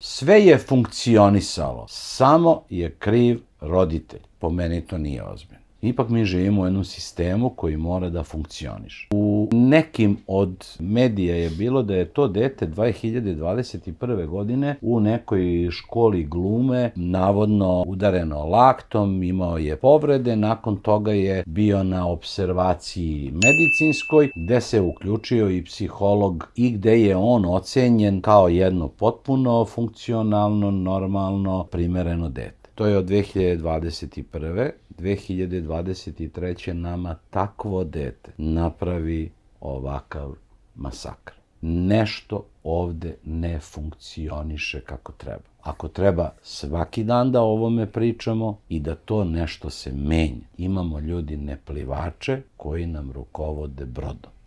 Sve je funkcionisalo, samo je kriv roditelj. Po meni to nije ozbiljno. Ipak mi živimo u jednom sistemu koji mora da funkcioniš. U nekim od medija je bilo da je to dete 2021. godine u nekoj školi glume navodno udareno laktom, imao je povrede, nakon toga je bio na observaciji medicinskoj gde se uključio i psiholog i gde je on ocenjen kao jedno potpuno funkcionalno, normalno, primereno dete. To je od 2021. 2023. nama takvo dete napravi ovakav masakr. Nešto ovde ne funkcioniše kako treba. Ako treba svaki dan da o ovome pričamo i da to nešto se menja. Imamo ljudi neplivače koji nam rukovode brodom.